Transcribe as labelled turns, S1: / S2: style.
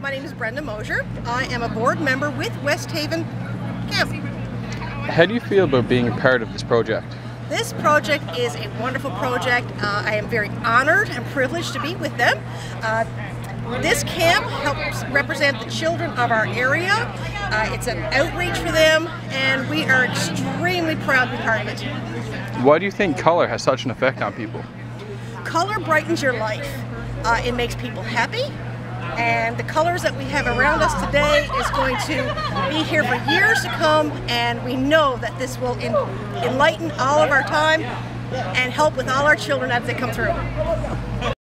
S1: My name is Brenda Mosier. I am a board member with West Haven Camp.
S2: How do you feel about being a part of this project?
S1: This project is a wonderful project. Uh, I am very honored and privileged to be with them. Uh, this camp helps represent the children of our area. Uh, it's an outreach for them, and we are extremely proud to be part of it.
S2: Why do you think color has such an effect on people?
S1: Color brightens your life. Uh, it makes people happy, and the colors that we have around us today is going to be here for years to come, and we know that this will en enlighten all of our time and help with all our children as they come through.